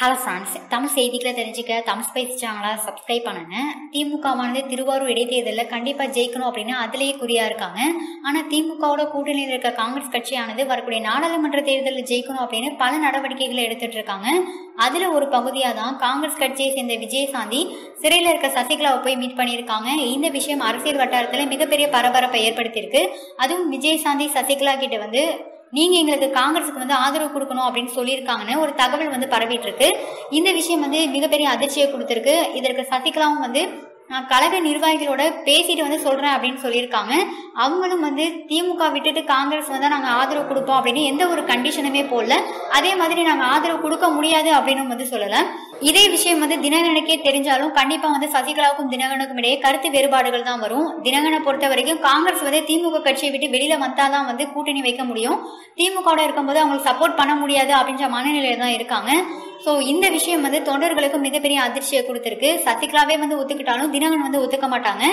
Hello friends Tamil செய்திகளை தெரிஞ்சுக்க Tamil spice சேனலை சப்ஸ்கிரைப் பண்ணுங்க. திமுகவானது திருவாரூர் இடைத்தேர்தலில் கண்டிப்பாக ஜெயிக்கணும் அப்படின்னு அதிலேயே குறியாக இருக்காங்க. ஆனால் திமுகவோட கூட்டணியில் இருக்க காங்கிரஸ் கட்சியானது வரக்கூடிய நாடாளுமன்ற தேர்தலில் ஜெயிக்கணும் அப்படின்னு பல நடவடிக்கைகளை எடுத்துட்டு இருக்காங்க. அதில் ஒரு பகுதியாக தான் காங்கிரஸ் கட்சியை சேர்ந்த விஜயசாந்தி சிறையில் இருக்க சசிகலாவை போய் மீட் பண்ணியிருக்காங்க. இந்த விஷயம் அரசியல் வட்டாரத்தில் மிகப்பெரிய பரபரப்பை ஏற்படுத்தியிருக்கு. அதுவும் விஜயசாந்தி சசிகலா கிட்ட வந்து நீங்க எங்களுக்கு காங்கிரஸுக்கு வந்து ஆதரவு கொடுக்கணும் அப்படின்னு சொல்லியிருக்காங்கன்னு ஒரு தகவல் வந்து பரவிட்டு இருக்கு இந்த விஷயம் வந்து மிகப்பெரிய அதிர்ச்சியை கொடுத்துருக்கு. இதற்கு சசிகலாவும் வந்து நான் கழக நிர்வாகிகளோட பேசிட்டு வந்து சொல்றேன் அப்படின்னு சொல்லியிருக்காங்க. அவங்களும் வந்து திமுக விட்டுட்டு காங்கிரஸ் வந்து நாங்கள் ஆதரவு கொடுப்போம் அப்படின்னு எந்த ஒரு கண்டிஷனுமே போடல. அதே மாதிரி நாங்கள் ஆதரவு கொடுக்க முடியாது அப்படின்னு வந்து சொல்லலை. இதே விஷயம் வந்து தினகரனுக்கே தெரிஞ்சாலும் கண்டிப்பா வந்து சசிகலாவுக்கும் தினகரனுக்கும் இடையே கருத்து வேறுபாடுகள் தான் வரும். தினகனை பொறுத்த வரைக்கும் காங்கிரஸ் வந்து திமுக கட்சியை விட்டு வெளியில வந்தாதான் வந்து கூட்டணி வைக்க முடியும். திமுகவோட இருக்கும்போது அவங்களுக்கு சப்போர்ட் பண்ண முடியாது அப்படின்ற மனநிலையில தான் இருக்காங்க. ஸோ இந்த விஷயம் வந்து தொண்டர்களுக்கு மிகப்பெரிய அதிர்ச்சியை கொடுத்துருக்கு. சசிகலாவே வந்து ஒத்துக்கிட்டாலும் தினகரன் வந்து ஒத்துக்க மாட்டாங்க.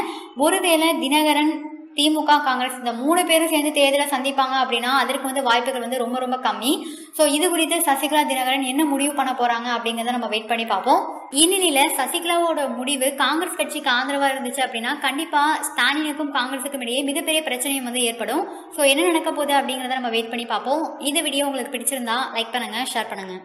ஒருவேளை தினகரன் திமுக காங்கிரஸ் இந்த மூணு பேரும் சேர்ந்து தேர்தலை சந்திப்பாங்க அப்படின்னா அதற்கு வந்து வாய்ப்புகள் வந்து ரொம்ப ரொம்ப கம்மி. ஸோ இது குறித்து சசிகலா தினகரன் என்ன முடிவு பண்ண போறாங்க அப்படிங்கிறத நம்ம வெயிட் பண்ணி பார்ப்போம். இந்நிலையில சசிகலாவோட முடிவு காங்கிரஸ் கட்சிக்கு ஆதரவா இருந்துச்சு அப்படின்னா கண்டிப்பா ஸ்டாலினுக்கும் காங்கிரஸுக்கும் இடையே மிகப்பெரிய பிரச்சனையும் வந்து ஏற்படும். ஸோ என்ன நடக்க போகுது அப்படிங்கிறத நம்ம வெயிட் பண்ணி பார்ப்போம். இந்த வீடியோ உங்களுக்கு பிடிச்சிருந்தா லைக் பண்ணுங்க ஷேர் பண்ணுங்க.